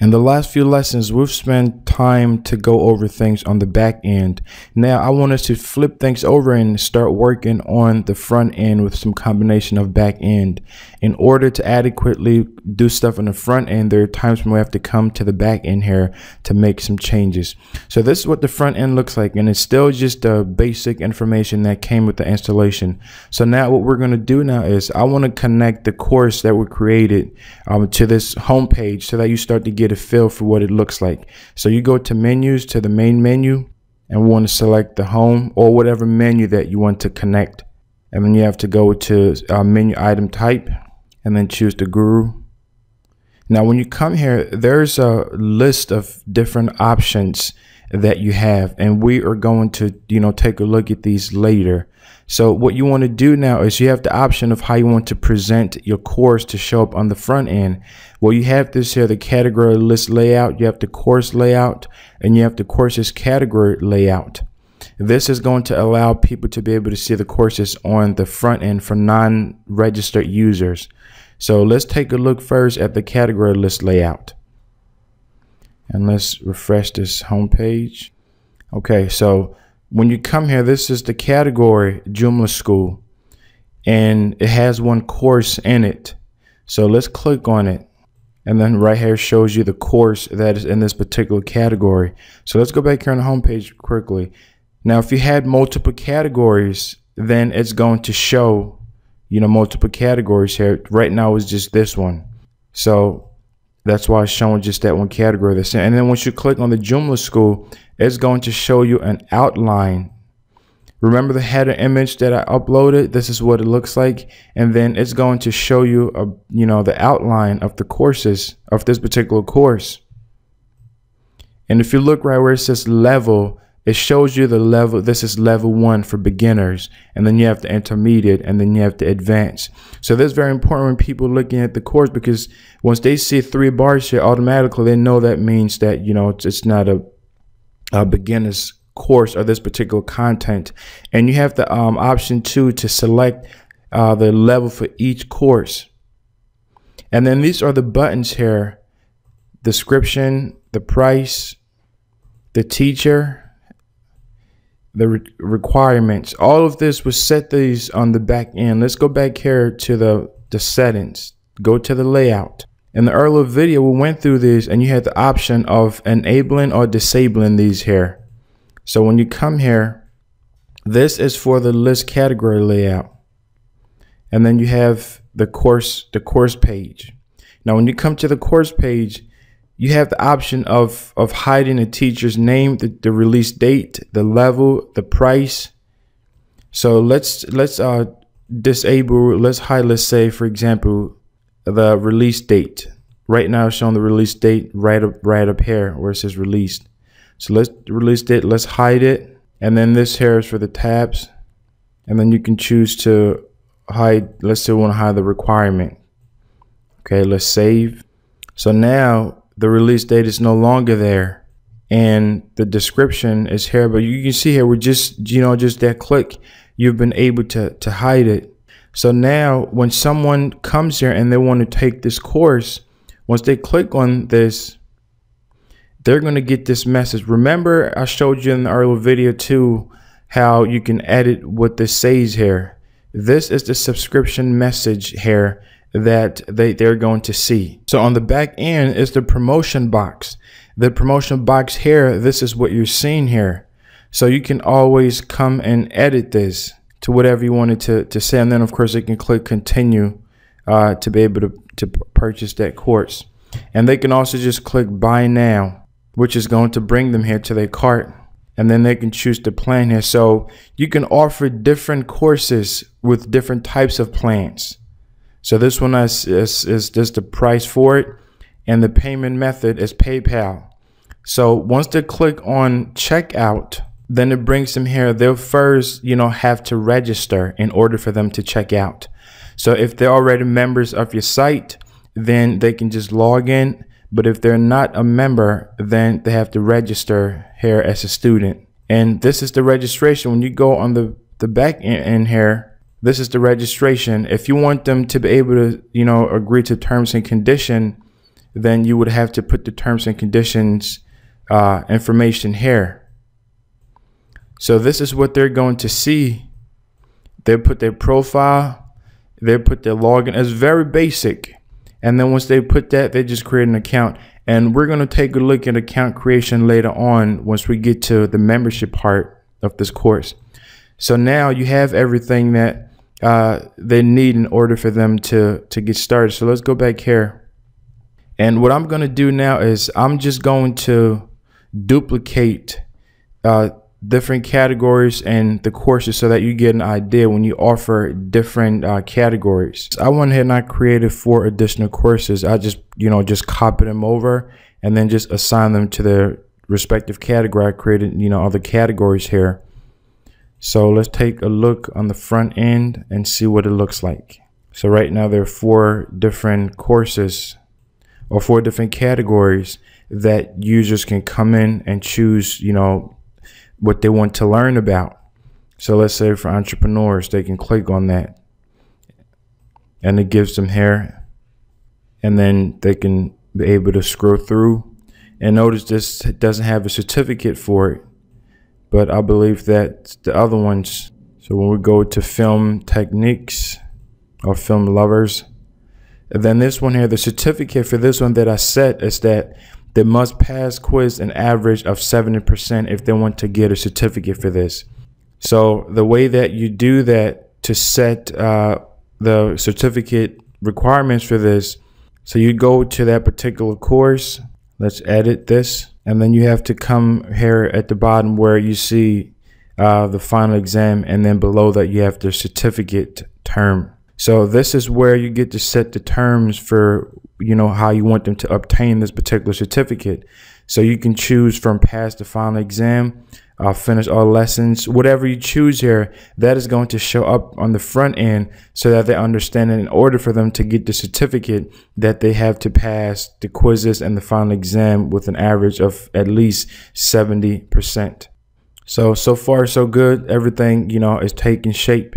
In the last few lessons, we've spent time to go over things on the back end. Now, I want us to flip things over and start working on the front end with some combination of back end. In order to adequately do stuff on the front end, there are times when we have to come to the back end here to make some changes. So this is what the front end looks like, and it's still just the basic information that came with the installation. So now what we're going to do now is I want to connect the course that we created um, to this home page so that you start to get get a feel for what it looks like. So you go to menus to the main menu and want to select the home or whatever menu that you want to connect. And then you have to go to uh, menu item type and then choose the guru. Now, when you come here, there's a list of different options that you have, and we are going to, you know, take a look at these later. So what you want to do now is you have the option of how you want to present your course to show up on the front end. Well, you have this here, the category list layout, you have the course layout, and you have the courses category layout. This is going to allow people to be able to see the courses on the front end for non-registered users. So let's take a look first at the category list layout. And let's refresh this homepage. Okay, so when you come here, this is the category Joomla School, and it has one course in it. So let's click on it. And then right here shows you the course that is in this particular category. So let's go back here on the homepage quickly. Now, if you had multiple categories, then it's going to show, you know, multiple categories here. Right now it's just this one. So that's why it's showing just that one category. That's and then once you click on the Joomla School, it's going to show you an outline. Remember the header image that I uploaded? This is what it looks like. And then it's going to show you, a, you know, the outline of the courses of this particular course. And if you look right where it says level, it shows you the level. This is level one for beginners, and then you have the intermediate, and then you have the advanced. So that's very important when people looking at the course because once they see three bars here, automatically they know that means that you know it's, it's not a, a beginner's course or this particular content. And you have the um, option two to select uh, the level for each course. And then these are the buttons here: description, the price, the teacher the re requirements. All of this was set these on the back end. Let's go back here to the, the settings. Go to the layout. In the earlier video, we went through this and you had the option of enabling or disabling these here. So when you come here, this is for the list category layout. And then you have the course, the course page. Now, when you come to the course page, you have the option of of hiding a teacher's name, the, the release date, the level, the price. So let's let's uh disable. Let's hide. Let's say, for example, the release date. Right now, it's showing the release date right up right up here where it says released. So let's release it. Let's hide it, and then this here is for the tabs, and then you can choose to hide. Let's say we want to hide the requirement. Okay, let's save. So now the release date is no longer there and the description is here but you can see here we're just you know just that click you've been able to to hide it. So now when someone comes here and they want to take this course once they click on this they're going to get this message. Remember i showed you in the earlier video too how you can edit what this says here. This is the subscription message here that they, they're going to see. So on the back end is the promotion box. The promotion box here, this is what you're seeing here. So you can always come and edit this to whatever you wanted to, to say. And then of course you can click continue uh, to be able to, to purchase that course. And they can also just click buy now, which is going to bring them here to their cart. And then they can choose the plan here. So you can offer different courses with different types of plans. So this one is, is, is just the price for it. And the payment method is PayPal. So once they click on checkout, then it brings them here. They'll first, you know, have to register in order for them to check out. So if they're already members of your site, then they can just log in. But if they're not a member, then they have to register here as a student. And this is the registration. When you go on the, the back end here, this is the registration. If you want them to be able to, you know, agree to terms and condition, then you would have to put the terms and conditions uh, information here. So this is what they're going to see. They put their profile, they put their login. It's very basic. And then once they put that, they just create an account. And we're going to take a look at account creation later on once we get to the membership part of this course. So now you have everything that uh, they need in order for them to, to get started. So let's go back here. And what I'm going to do now is I'm just going to duplicate uh, different categories and the courses so that you get an idea when you offer different uh, categories. I went ahead and I created four additional courses. I just, you know, just copied them over and then just assign them to their respective category. I created, you know, other categories here. So let's take a look on the front end and see what it looks like. So right now there are four different courses or four different categories that users can come in and choose, you know, what they want to learn about. So let's say for entrepreneurs, they can click on that and it gives them here and then they can be able to scroll through and notice this doesn't have a certificate for it but I believe that the other ones so when we go to film techniques or film lovers and then this one here the certificate for this one that I set is that they must pass quiz an average of 70% if they want to get a certificate for this. So the way that you do that to set uh, the certificate requirements for this, so you go to that particular course, let's edit this, and then you have to come here at the bottom where you see uh, the final exam, and then below that you have the certificate term. So this is where you get to set the terms for you know how you want them to obtain this particular certificate. So you can choose from pass the final exam, uh, finish all lessons, whatever you choose here, that is going to show up on the front end so that they understand in order for them to get the certificate that they have to pass the quizzes and the final exam with an average of at least 70%. So, so far so good. Everything, you know, is taking shape.